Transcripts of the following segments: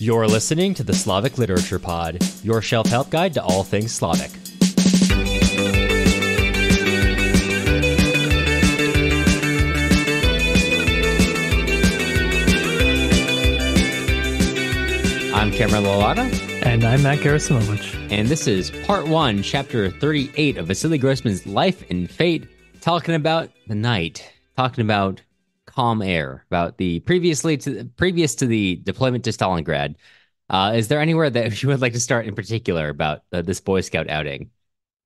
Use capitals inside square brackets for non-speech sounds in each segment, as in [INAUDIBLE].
You're listening to the Slavic Literature Pod, your shelf help guide to all things Slavic. I'm Cameron Lalana. And I'm Matt Gerasimovich. And this is part one, chapter 38 of Vasily Grossman's Life and Fate, talking about the night, talking about calm air, about the previously to previous to the deployment to Stalingrad. Uh, is there anywhere that [LAUGHS] you would like to start in particular about uh, this Boy Scout outing?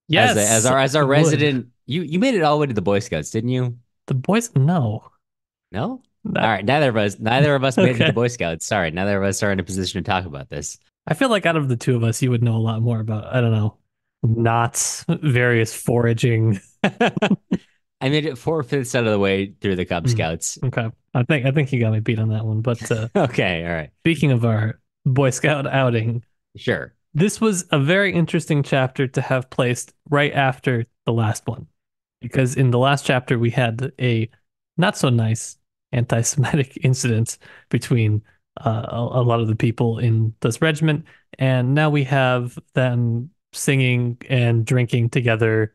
Yes, as, a, as our as our I would. resident, you you made it all the way to the Boy Scouts, didn't you? The boys, no. No. That- all right, neither of us, neither of us made it to the [LAUGHS] Boy Scouts. Sorry, neither of us are in a position to talk about this. I feel like out of the two of us, you would know a lot more about, I don't know, knots, various foraging. [LAUGHS] I made it four fifths out of the way through the Cub Mhm. Scouts. Okay. I think I think you got me beat on that one. But uh, [LAUGHS] Okay, all right, speaking of our Boy Scout outing, sure. this was a very interesting chapter to have placed right after the last one. Because in the last chapter, we had a not so nice anti Semitic [LAUGHS] incident between uh, a, a lot of the people in this regiment. And now we have them singing and drinking together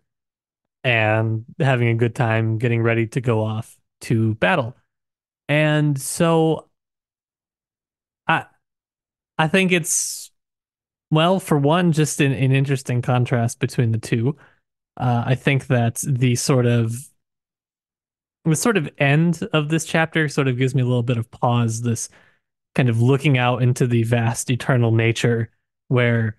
and having a good time, getting ready to go off to battle. And so I I think it's well, for one, just an, an interesting contrast between the two. Uh, I think that the sort of the sort of end of this chapter sort of gives me a little bit of pause. This kind of looking out into the vast eternal nature, where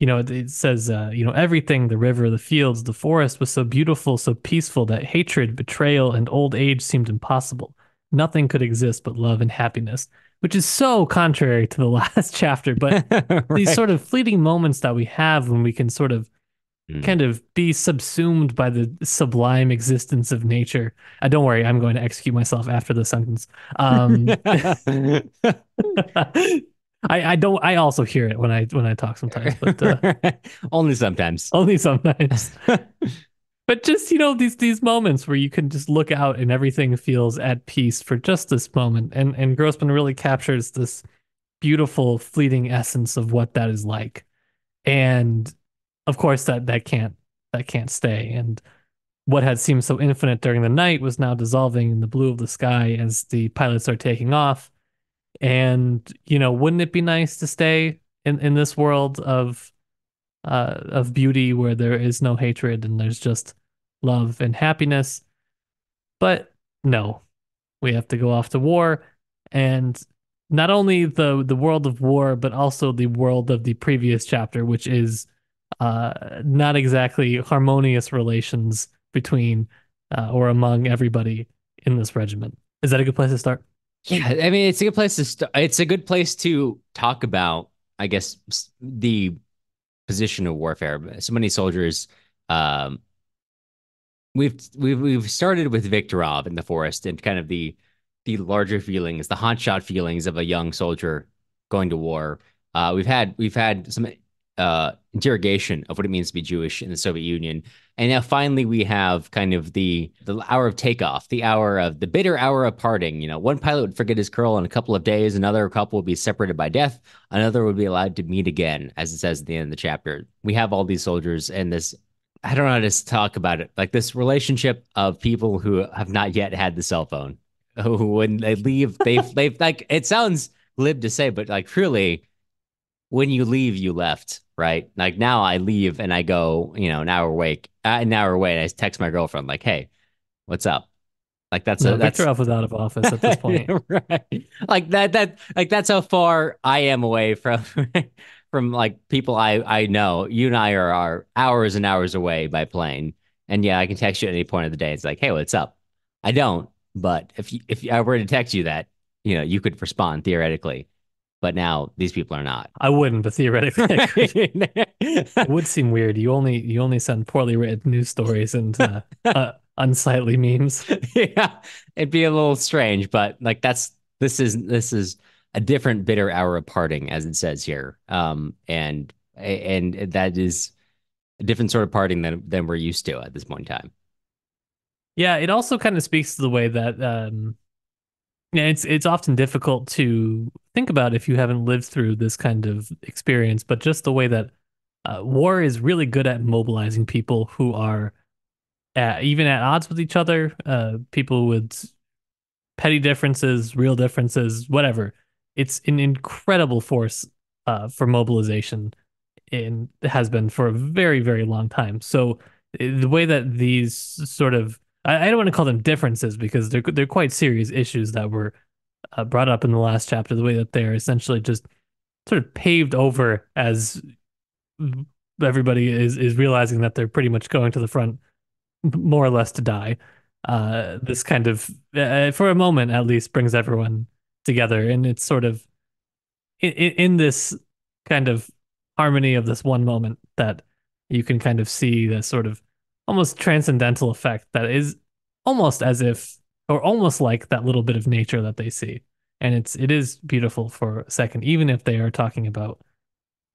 you know it, says, uh, you know, everything, the river, the fields, the forest was so beautiful, so peaceful that hatred, betrayal, and old age seemed impossible. Nothing could exist but love and happiness, which is so contrary to the [LAUGHS] last chapter, but [LAUGHS] these sort of fleeting moments that we have when we can sort of Mm. kind of be subsumed by the sublime existence of nature. Uh, don't worry, I'm going to execute myself after the sentence. Um, [LAUGHS] I, I don't. I also hear it when I when I talk sometimes, but uh, [LAUGHS] Only sometimes. only sometimes. [LAUGHS] But just you know these these moments where you can just look out and everything feels at peace for just this moment, and and Grossman really captures this beautiful fleeting essence of what that is like, and of course that that can't that can't stay, and what had seemed so infinite during the night was now dissolving in the blue of the sky as the pilots are taking off, and you know wouldn't it be nice to stay in in this world of uh, of beauty where there is no hatred and there's just love and happiness. But no, we have to go off to war, and not only the the world of war, but also the world of the previous chapter, which is uh, not exactly harmonious relations between uh, or among everybody in this regiment. Is that a good place to start? Yeah, I mean, it's a good place to start. It's a good place to talk about, I guess, the position of warfare. So many soldiers. Um, we've we've we've started with Viktorov in the forest and kind of the the larger feelings, the hotshot feelings of a young soldier going to war. Uh, we've had we've had some uh, interrogation of what it means to be Jewish in the Soviet Union, and now finally we have kind of the the hour of takeoff, the hour of the bitter hour of parting. You know, one pilot would forget his curl in a couple of days, another couple would be separated by death, another would be allowed to meet again, as it says at the end of the chapter. We have all these soldiers and this. I don't know how to talk about it. Like this relationship of people who have not yet had the cell phone, [LAUGHS] who when they leave, they've they've like it sounds glib to say, but like truly, when you leave, you left, right? Like now I leave and I go, you know, an hour away, uh, an hour away, and I text my girlfriend like, "Hey, what's up?" Like that's No, a, that's Viktorov was out of office at this point. [LAUGHS] right. Like that that like that's how far I am away from [LAUGHS] from like people I I know. You and I are are hours and hours away by plane. And yeah, I can text you at any point of the day. It's like, "Hey, what's up?" I don't, but if you, if I were to text you that, you know, you could respond theoretically. But now these people are not. I wouldn't, but theoretically, [LAUGHS] it would seem weird. You only you only send poorly written news stories and uh, uh, unsightly memes. [LAUGHS] yeah, it'd be a little strange, but like that's this is this is a different bitter hour of parting, as it says here, um, and and that is a different sort of parting than than we're used to at this point in time. Yeah, it also kind of speaks to the way that um, Yeah, it's it's often difficult to think about if you haven't lived through this kind of experience, but just the way that uh, war is really good at mobilizing people who are at, even at odds with each other, uh, people with petty differences, real differences, whatever. It's an incredible force uh, for mobilization and has been for a very, very long time. So eh, the way that these sort of I, I don't want to call them differences because they're they're quite serious issues that were uh, brought up in the last chapter. The way that they're essentially just sort of paved over as everybody is is realizing that they're pretty much going to the front more or less to die. Uh, this kind of, uh, for a moment at least, brings everyone together, and it's sort of in, in this kind of harmony of this one moment that you can kind of see the sort of almost transcendental effect that is almost as if, or almost like that little bit of nature that they see, and it's it is beautiful for a second, even if they are talking about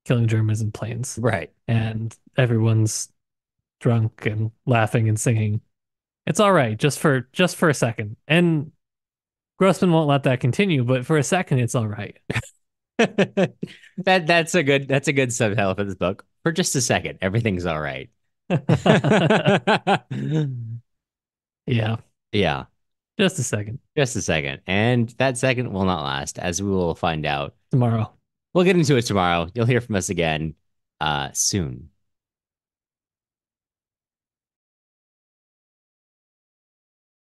killing Germans in planes, Right. and everyone's drunk and laughing and singing. It's all right, just for just for a second. And Grossman won't let that continue, but for a second, it's all right. [LAUGHS] that that's a good that's a good subtitle for this book. For just a second, everything's all right. [LAUGHS] yeah, yeah, just a second. just a second. And that second will not last, as we will find out. Tomorrow. We'll get into it tomorrow. You'll hear from us again uh soon.